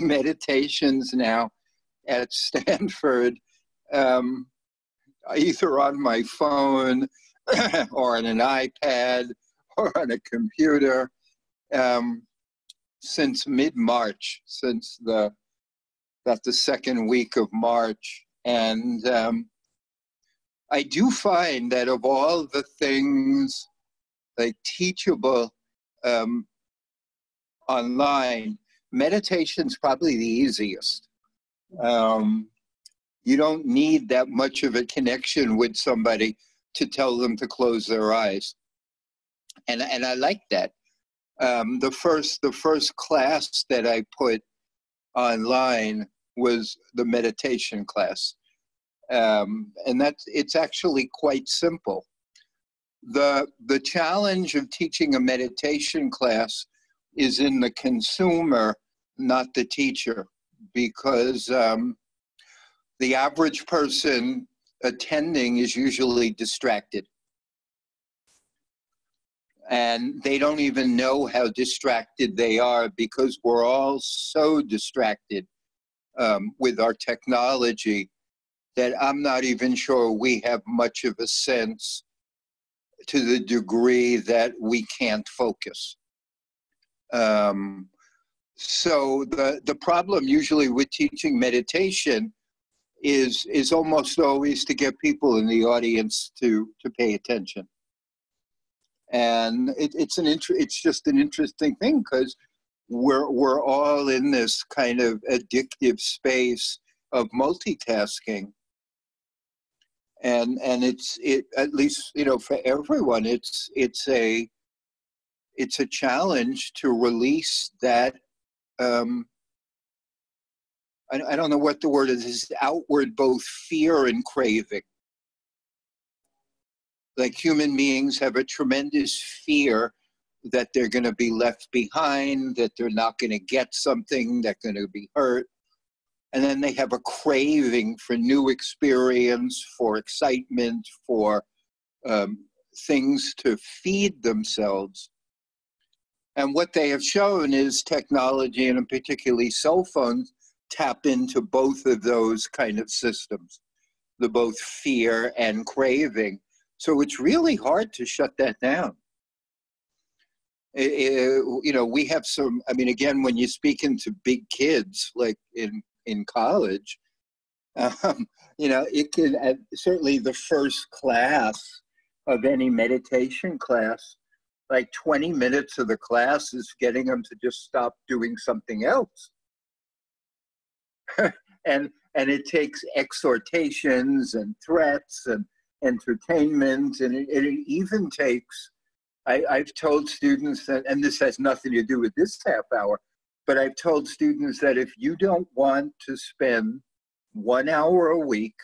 meditations now at Stanford, um, either on my phone or on an iPad or on a computer um, since mid March, since the that the second week of March, and um, I do find that of all the things like teachable um, online, meditation's probably the easiest. Um, you don't need that much of a connection with somebody to tell them to close their eyes. And, and I like that. Um, the first the first class that I put online was the meditation class, um, and that's it's actually quite simple. the The challenge of teaching a meditation class is in the consumer, not the teacher, because um, the average person attending is usually distracted. And they don't even know how distracted they are because we're all so distracted um, with our technology that I'm not even sure we have much of a sense to the degree that we can't focus. Um, so the, the problem usually with teaching meditation is is almost always to get people in the audience to to pay attention. And it, it's an it's just an interesting thing because we're we're all in this kind of addictive space of multitasking. And and it's it at least you know for everyone it's it's a it's a challenge to release that um, I, I don't know what the word is, is outward both fear and craving. Like human beings have a tremendous fear that they're going to be left behind, that they're not going to get something, they're going to be hurt. And then they have a craving for new experience, for excitement, for um, things to feed themselves. And what they have shown is technology, and particularly cell phones, tap into both of those kind of systems, the both fear and craving. So it's really hard to shut that down. It, it, you know, we have some, I mean, again, when you speak into big kids, like in, in college, um, you know, it can, uh, certainly the first class of any meditation class, like 20 minutes of the class is getting them to just stop doing something else and and it takes exhortations and threats and entertainment, and it, it even takes. I, I've told students that, and this has nothing to do with this half hour, but I've told students that if you don't want to spend one hour a week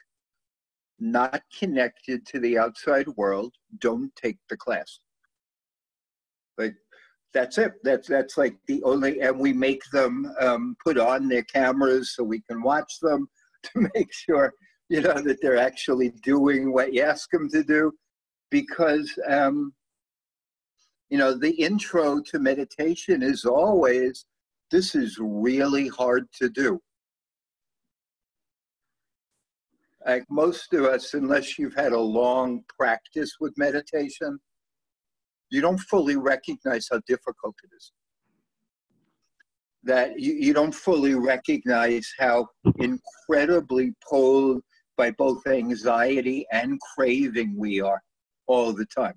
not connected to the outside world, don't take the class. Like that's it. That's that's like the only, and we make them um, put on their cameras so we can watch them to make sure you know that they're actually doing what you ask them to do, because um, you know the intro to meditation is always this is really hard to do. Like most of us, unless you've had a long practice with meditation, you don't fully recognize how difficult it is. That you, you don't fully recognize how incredibly pulled by both anxiety and craving we are all the time.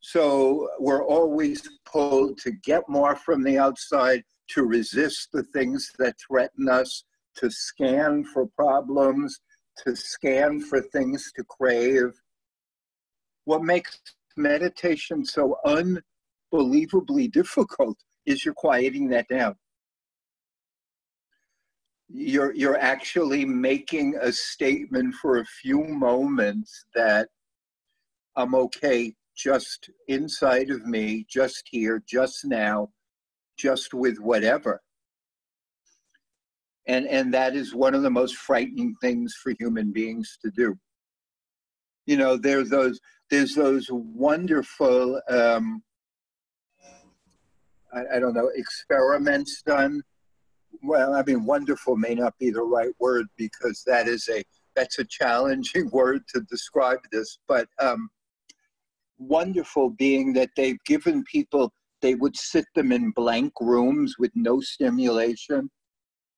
So we're always pulled to get more from the outside, to resist the things that threaten us, to scan for problems, to scan for things to crave, what makes meditation so unbelievably difficult is you're quieting that down. You're, you're actually making a statement for a few moments that I'm okay just inside of me, just here, just now, just with whatever. And, and that is one of the most frightening things for human beings to do. You know, there's those there's those wonderful um, I, I don't know, experiments done. Well, I mean, wonderful may not be the right word because that is a that's a challenging word to describe this, but um, wonderful being that they've given people they would sit them in blank rooms with no stimulation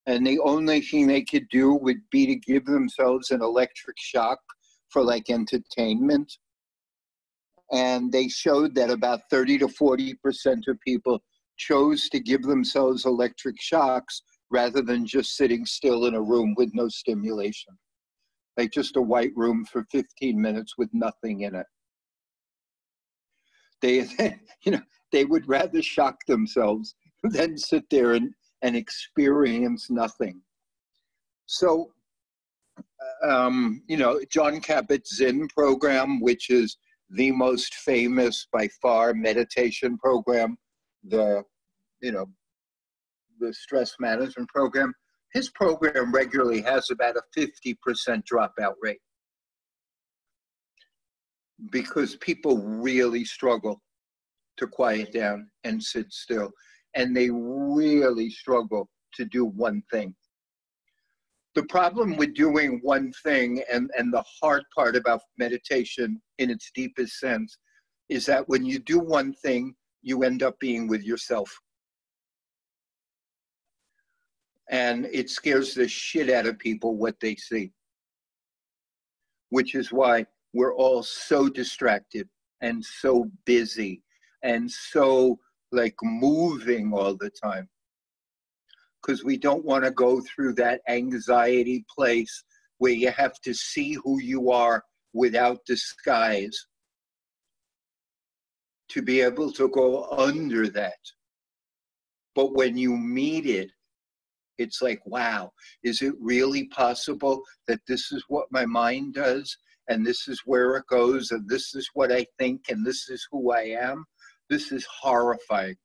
and the only thing they could do would be to give themselves an electric shock for like entertainment. And they showed that about 30 to 40 percent of people chose to give themselves electric shocks rather than just sitting still in a room with no stimulation. Like just a white room for 15 minutes with nothing in it. They you know they would rather shock themselves than sit there and, and experience nothing. So um, you know Jon Kabat-Zinn program which is the most famous by far meditation program, the you know the stress management program. His program regularly has about a 50% dropout rate because people really struggle to quiet down and sit still. And they really struggle to do one thing the problem with doing one thing and, and the hard part about meditation in its deepest sense is that when you do one thing, you end up being with yourself. And it scares the shit out of people what they see, which is why we're all so distracted and so busy and so like moving all the time because we don't want to go through that anxiety place where you have to see who you are without disguise to be able to go under that. But when you meet it, it's like, wow, is it really possible that this is what my mind does? And this is where it goes, and this is what I think, and this is who I am? This is horrifying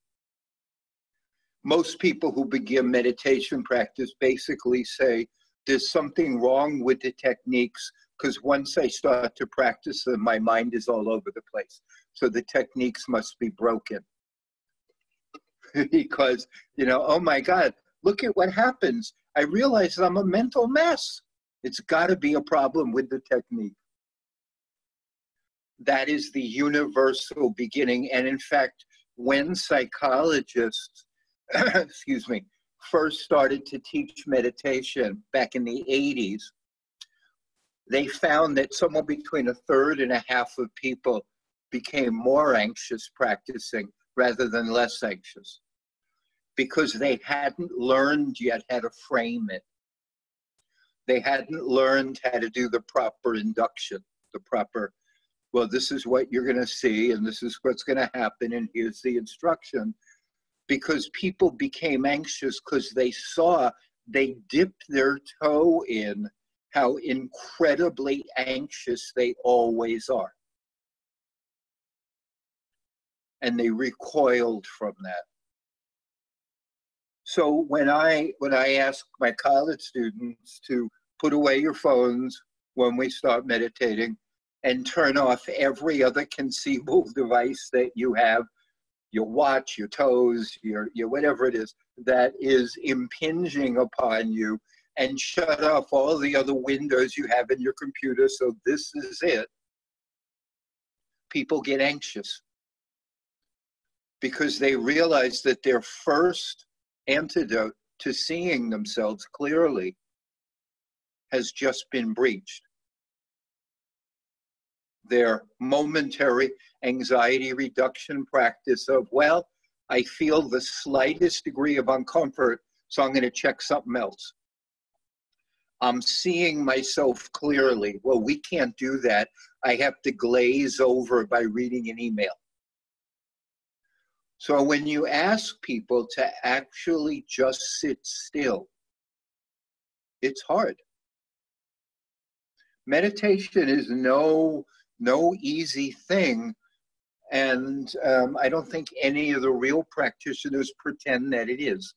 most people who begin meditation practice basically say there's something wrong with the techniques because once I start to practice them, my mind is all over the place. So the techniques must be broken. because, you know, oh my God, look at what happens. I realize I'm a mental mess. It's got to be a problem with the technique. That is the universal beginning. And in fact, when psychologists excuse me, first started to teach meditation back in the 80s, they found that somewhere between a third and a half of people became more anxious practicing rather than less anxious because they hadn't learned yet how to frame it. They hadn't learned how to do the proper induction, the proper, well, this is what you're going to see, and this is what's going to happen, and here's the instruction because people became anxious because they saw they dipped their toe in how incredibly anxious they always are. And they recoiled from that. So when I when I ask my college students to put away your phones when we start meditating and turn off every other conceivable device that you have your watch, your toes, your, your whatever it is that is impinging upon you and shut off all the other windows you have in your computer. So this is it, people get anxious because they realize that their first antidote to seeing themselves clearly has just been breached their momentary anxiety reduction practice of, well, I feel the slightest degree of uncomfort, so I'm going to check something else. I'm seeing myself clearly. Well, we can't do that. I have to glaze over by reading an email. So when you ask people to actually just sit still, it's hard. Meditation is no no easy thing. And um, I don't think any of the real practitioners pretend that it is.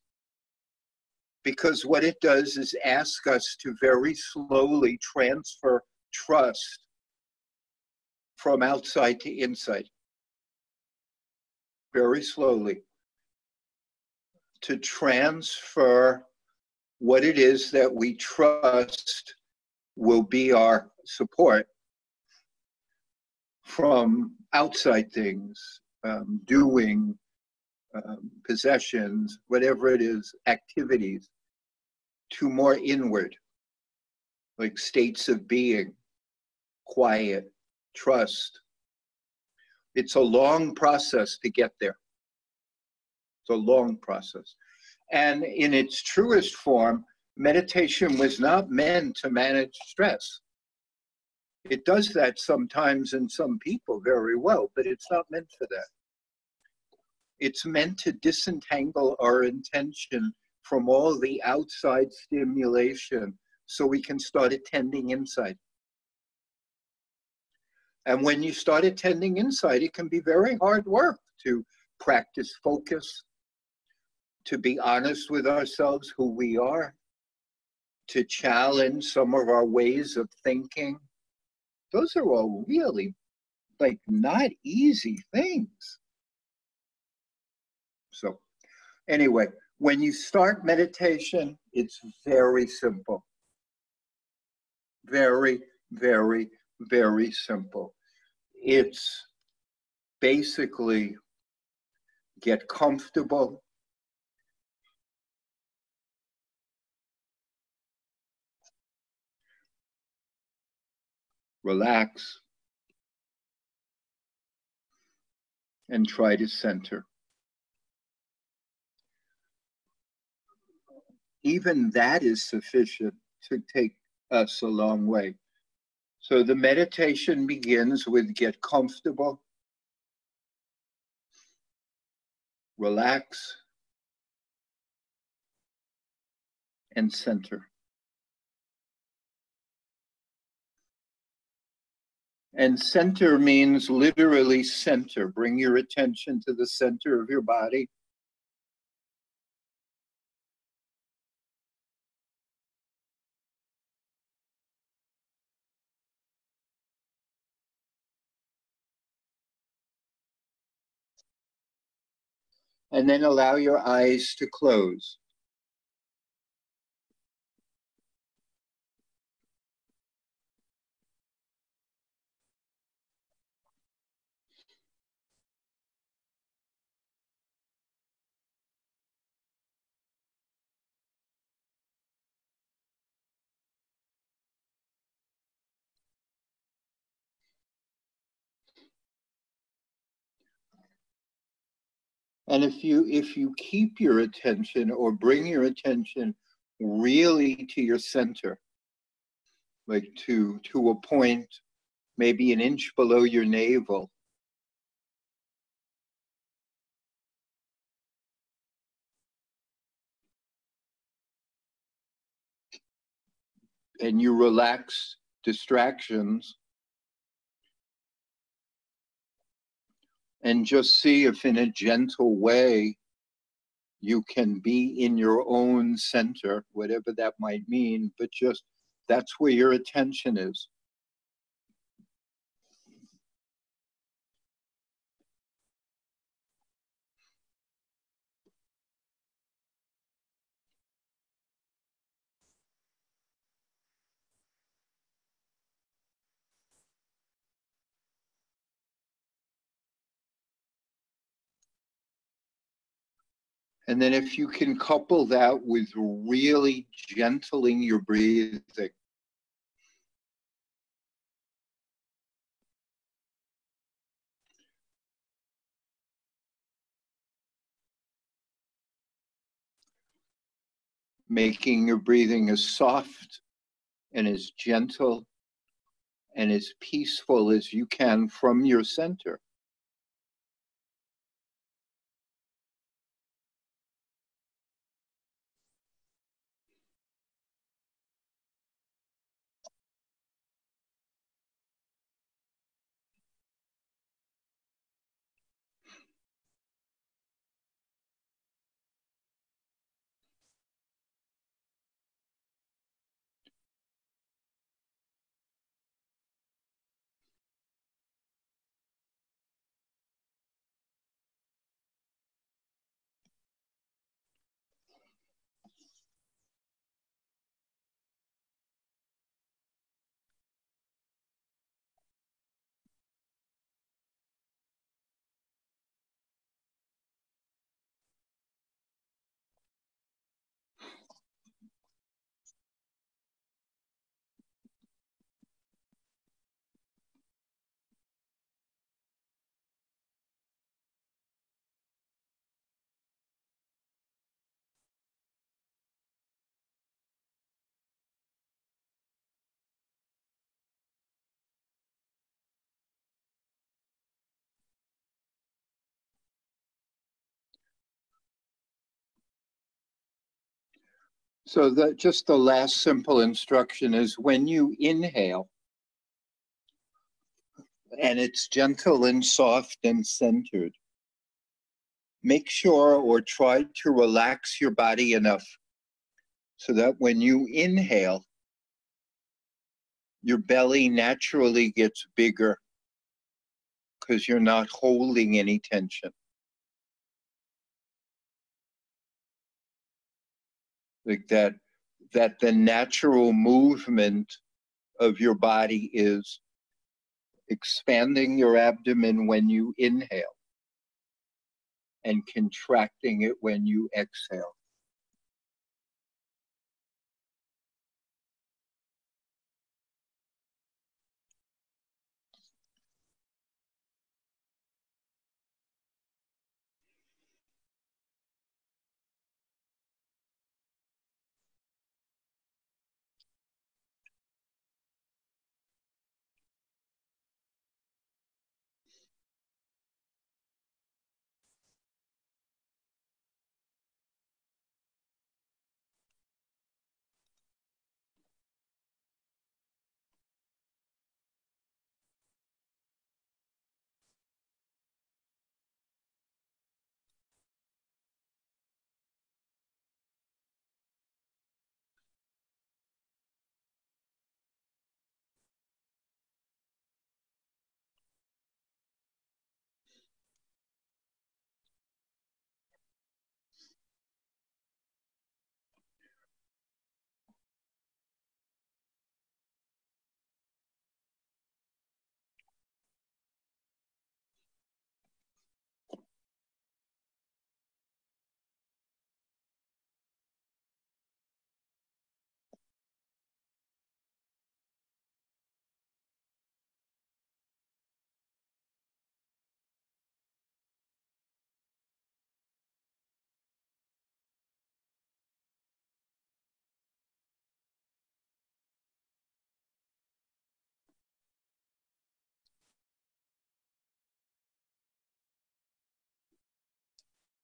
Because what it does is ask us to very slowly transfer trust from outside to inside. Very slowly. to transfer what it is that we trust will be our support from outside things, um, doing, um, possessions, whatever it is, activities, to more inward, like states of being, quiet, trust. It's a long process to get there. It's a long process. And in its truest form, meditation was not meant to manage stress. It does that sometimes in some people very well, but it's not meant for that. It's meant to disentangle our intention from all the outside stimulation so we can start attending inside. And when you start attending inside, it can be very hard work to practice focus, to be honest with ourselves, who we are, to challenge some of our ways of thinking. Those are all really like not easy things. So, anyway, when you start meditation, it's very simple. Very, very, very simple. It's basically get comfortable. Relax and try to center. Even that is sufficient to take us a long way. So the meditation begins with get comfortable, relax, and center. And center means literally center. Bring your attention to the center of your body. and then allow your eyes to close. And if you if you keep your attention or bring your attention really to your center, like to to a point maybe an inch below your navel, and you relax distractions and just see if in a gentle way you can be in your own center, whatever that might mean, but just that's where your attention is. And then if you can couple that with really gentling your breathing, making your breathing as soft and as gentle and as peaceful as you can from your center. So just the last simple instruction is when you inhale, and it's gentle and soft and centered, make sure or try to relax your body enough so that when you inhale, your belly naturally gets bigger because you're not holding any tension. Like that, that the natural movement of your body is expanding your abdomen when you inhale and contracting it when you exhale.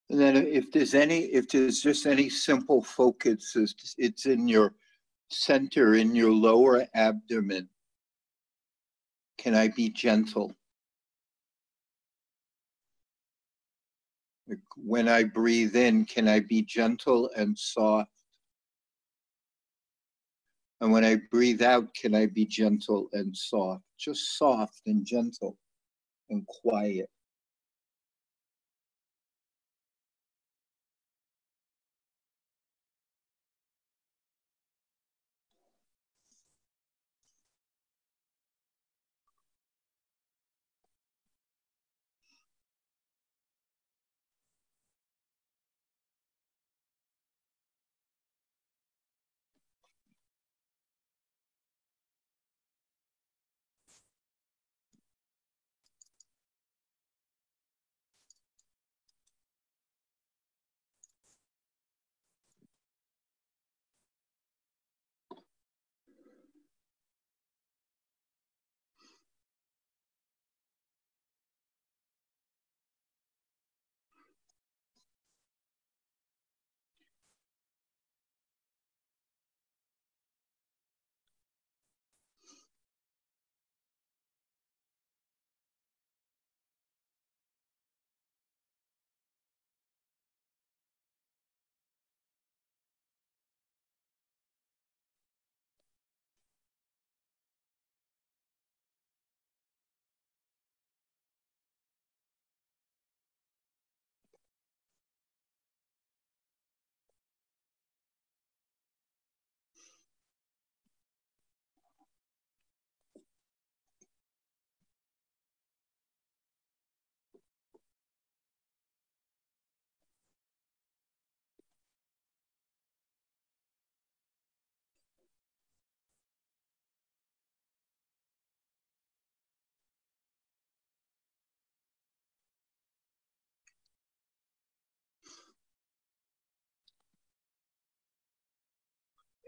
And then if there's any, if there's just any simple focus, it's, in your center, in your lower abdomen. Can I be gentle? When I breathe in, can I be gentle and soft? And when I breathe out, can I be gentle and soft? Just soft and gentle and quiet.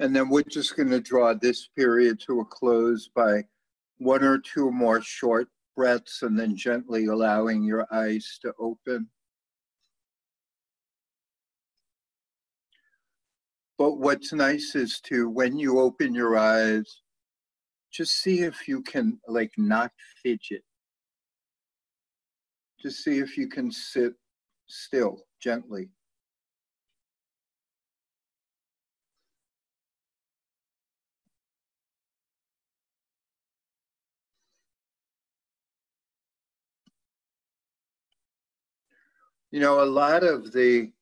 And then we're just going to draw this period to a close by one or two more short breaths and then gently allowing your eyes to open. But what's nice is to, when you open your eyes, just see if you can like not fidget. Just see if you can sit still, gently. You know, a lot of the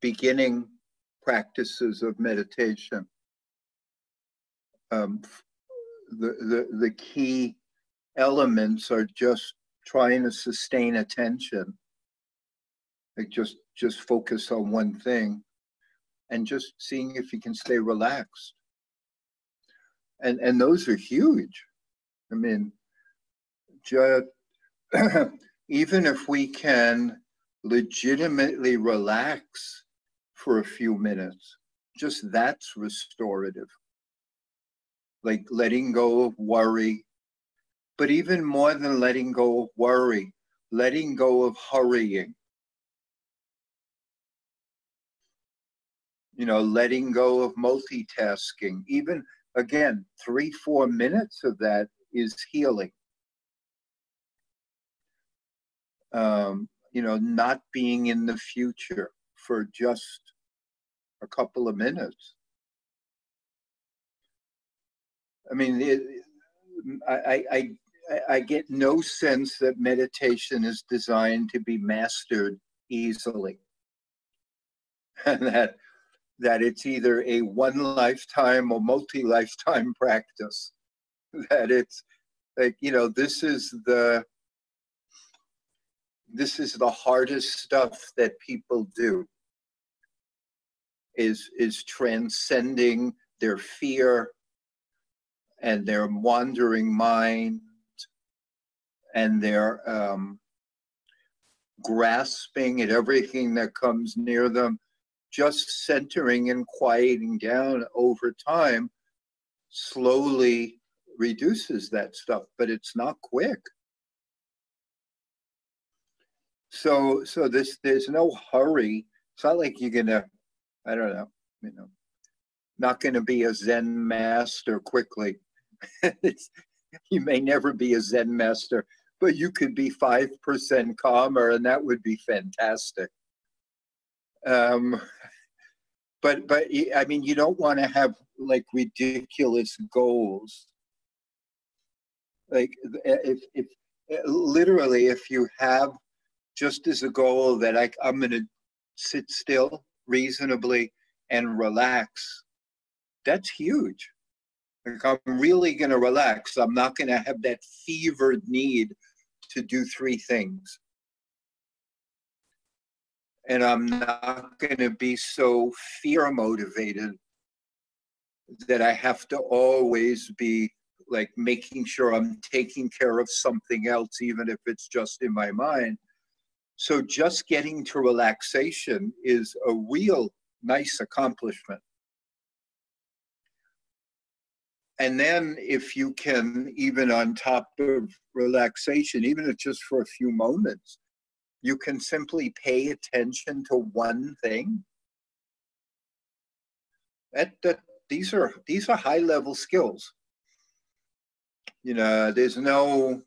beginning practices of meditation, um, the, the, the key elements are just trying to sustain attention. Like just just focus on one thing and just seeing if you can stay relaxed. And and those are huge. I mean, just even if we can legitimately relax for a few minutes, just that's restorative. Like letting go of worry. But even more than letting go of worry, letting go of hurrying. You know, letting go of multitasking. Even again, three, four minutes of that is healing. Um, you know, not being in the future for just a couple of minutes. I mean, it, I, I, I get no sense that meditation is designed to be mastered easily. And that, that it's either a one lifetime or multi lifetime practice. That it's like, you know, this is the, this is the hardest stuff that people do is is transcending their fear and their wandering mind and their um, grasping at everything that comes near them just centering and quieting down over time slowly reduces that stuff but it's not quick so so this there's no hurry. It's not like you're gonna, I don't know, you know, not gonna be a Zen master quickly. you may never be a Zen master, but you could be five percent calmer, and that would be fantastic. Um, but but I mean, you don't want to have like ridiculous goals. Like if if literally, if you have just as a goal that I, I'm going to sit still reasonably and relax. That's huge. Like I'm really going to relax. I'm not going to have that fevered need to do three things. And I'm not going to be so fear motivated that I have to always be like making sure I'm taking care of something else, even if it's just in my mind. So just getting to relaxation is a real nice accomplishment. And then if you can, even on top of relaxation, even if just for a few moments, you can simply pay attention to one thing. That, that these are these are high level skills. You know, there's no,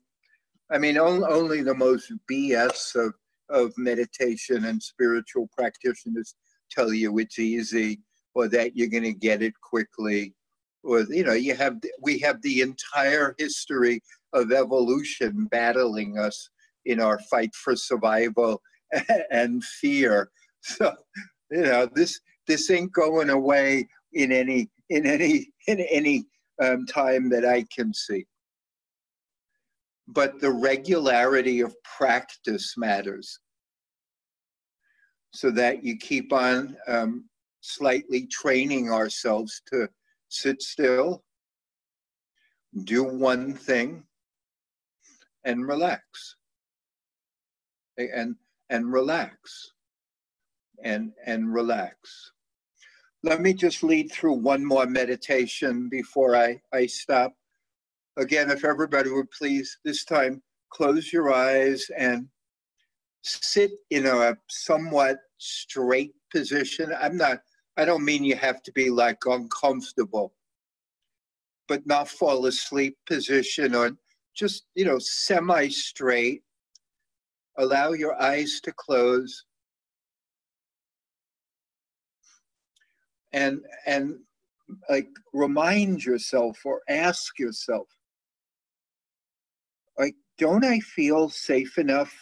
I mean, on, only the most BS of of meditation and spiritual practitioners tell you it's easy or that you're going to get it quickly. Or you know you have we have the entire history of evolution battling us in our fight for survival and fear. So you know this this ain't going away in any in any in any um, time that i can see but the regularity of practice matters so that you keep on um, slightly training ourselves to sit still, do one thing, and relax. And, and relax. And, and relax. Let me just lead through one more meditation before I, I stop. Again, if everybody would please this time close your eyes and sit in a somewhat straight position. I'm not I don't mean you have to be like uncomfortable, but not fall asleep position or just, you know, semi straight. Allow your eyes to close. And, and like remind yourself or ask yourself, like, don't I feel safe enough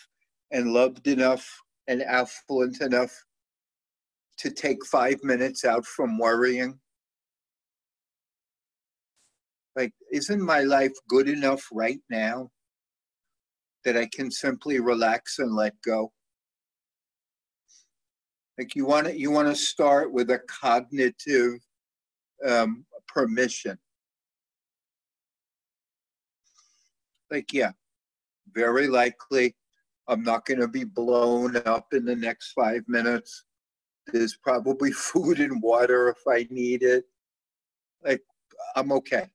and loved enough and affluent enough to take five minutes out from worrying? Like, isn't my life good enough right now that I can simply relax and let go? Like you want to you want to start with a cognitive um, permission. Like, yeah, very likely I'm not going to be blown up in the next five minutes. There's probably food and water if I need it. Like, I'm okay.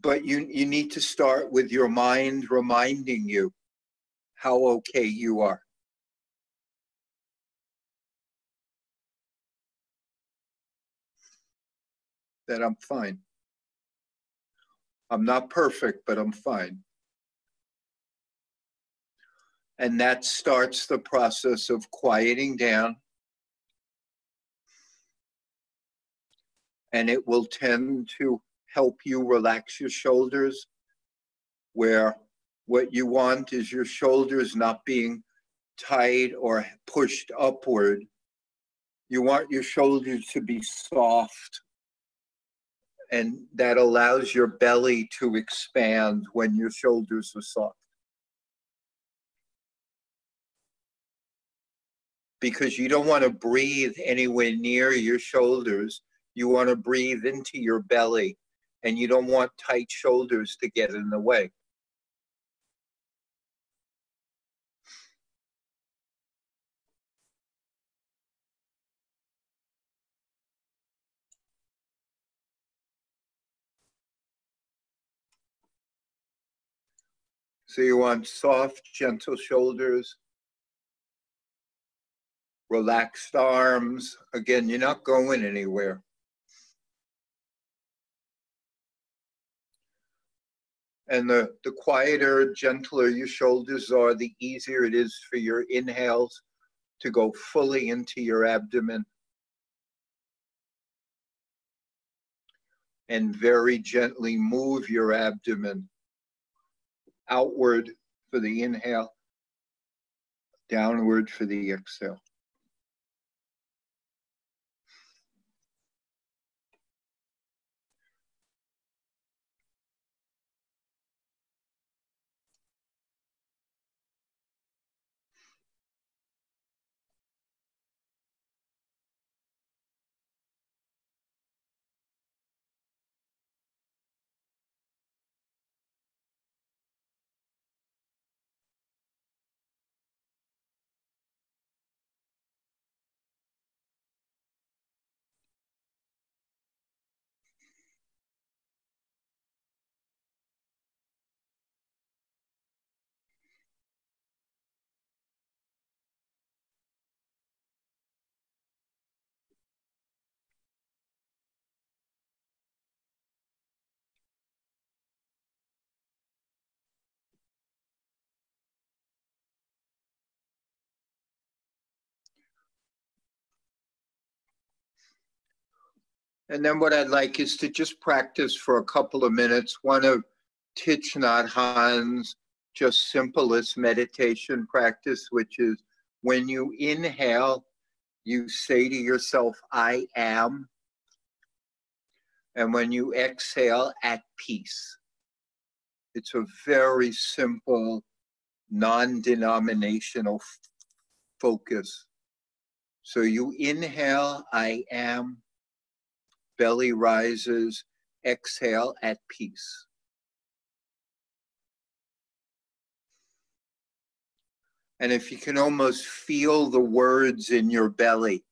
But you, you need to start with your mind reminding you how okay you are. That I'm fine. I'm not perfect, but I'm fine. And that starts the process of quieting down. And it will tend to help you relax your shoulders, where what you want is your shoulders not being tight or pushed upward. You want your shoulders to be soft and that allows your belly to expand when your shoulders are soft. Because you don't want to breathe anywhere near your shoulders. You want to breathe into your belly, and you don't want tight shoulders to get in the way. So you want soft, gentle shoulders, relaxed arms. Again, you're not going anywhere. And the, the quieter, gentler your shoulders are, the easier it is for your inhales to go fully into your abdomen. And very gently move your abdomen outward for the inhale, downward for the exhale. And then what I'd like is to just practice for a couple of minutes one of Thich Nhat Hanh's just simplest meditation practice, which is when you inhale, you say to yourself, I am. And when you exhale, at peace. It's a very simple, non denominational focus. So you inhale, I am belly rises, exhale at peace. And if you can almost feel the words in your belly,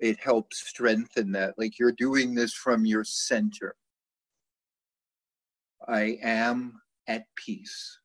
it helps strengthen that. Like you're doing this from your center. I am at peace.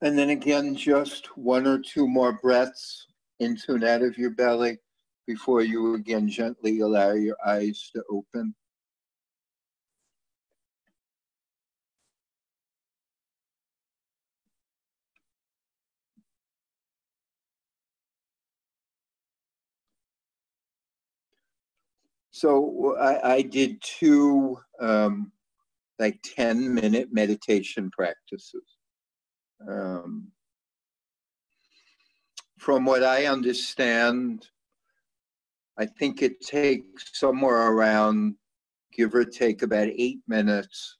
And then again, just one or two more breaths into and out of your belly before you again gently allow your eyes to open. So I, I did two um, like 10 minute meditation practices. Um, from what I understand, I think it takes somewhere around, give or take, about eight minutes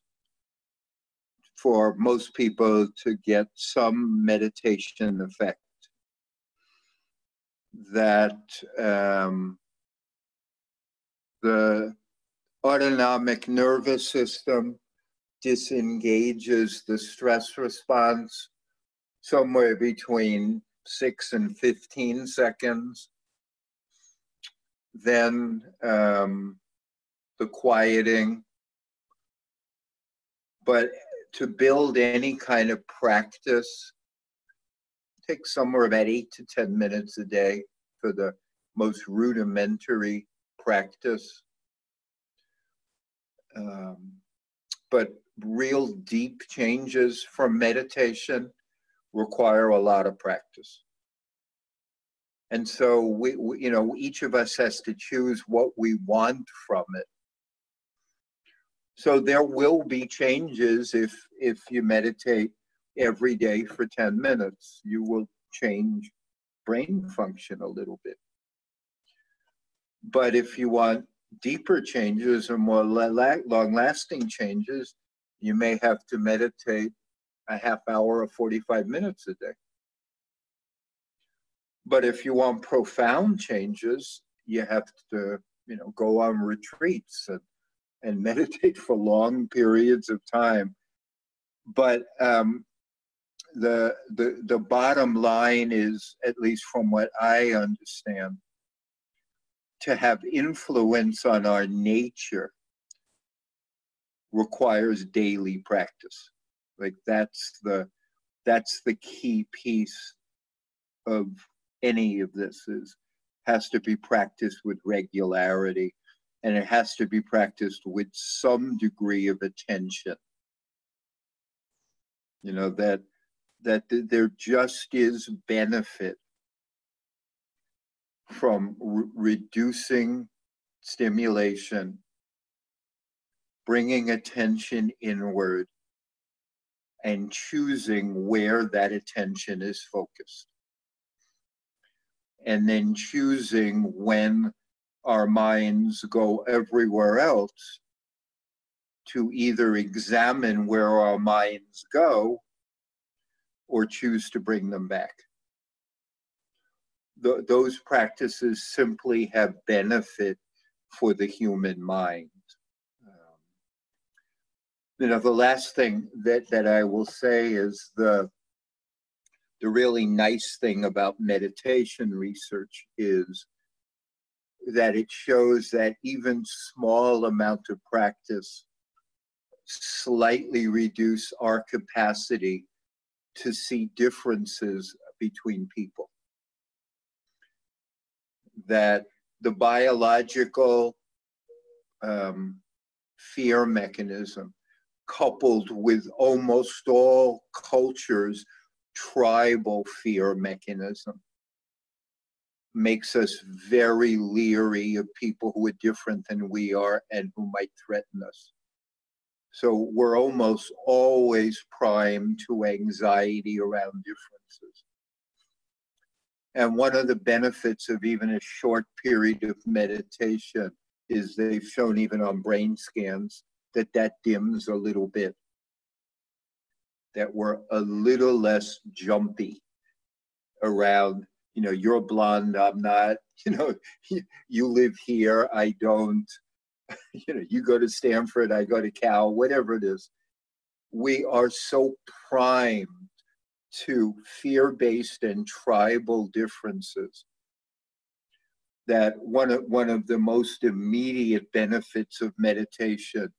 for most people to get some meditation effect. That um, the autonomic nervous system disengages the stress response somewhere between six and 15 seconds. Then um, the quieting. But to build any kind of practice takes somewhere about eight to 10 minutes a day for the most rudimentary practice. Um, but real deep changes from meditation require a lot of practice. And so we, we, you know, each of us has to choose what we want from it. So there will be changes if if you meditate every day for 10 minutes. You will change brain function a little bit. But if you want deeper changes or more long lasting changes, you may have to meditate a half hour or 45 minutes a day. But if you want profound changes, you have to, you know, go on retreats and, and meditate for long periods of time. But um, the, the, the bottom line is, at least from what I understand, to have influence on our nature requires daily practice. Like that's the that's the key piece of any of this is has to be practiced with regularity and it has to be practiced with some degree of attention you know that that there just is benefit from re- reducing stimulation bringing attention inward and choosing where that attention is focused. And then choosing when our minds go everywhere else to either examine where our minds go or choose to bring them back. Th- those practices simply have benefit for the human mind you know, the last thing that, that I will say is the the really nice thing about meditation research is that it shows that even small amount of practice slightly reduce our capacity to see differences between people. That the biological um, fear mechanism coupled with almost all cultures' tribal fear mechanism makes us very leery of people who are different than we are and who might threaten us. So we're almost always primed to anxiety around differences. And one of the benefits of even a short period of meditation is they've shown even on brain scans that that dims a little bit, that we're a little less jumpy around, you know, you're blonde, I'm not, you know, you live here, I don't, you know, you go to Stanford, I go to Cal, whatever it is. We are so primed to fear based and tribal differences that one of, one of the most immediate benefits of meditation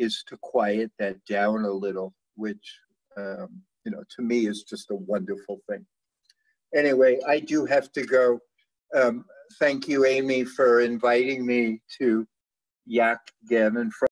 is to quiet that down a little, which um, you know, to me is just a wonderful thing. Anyway, I do have to go. Um, thank you, Amy, for inviting me to yak again in front.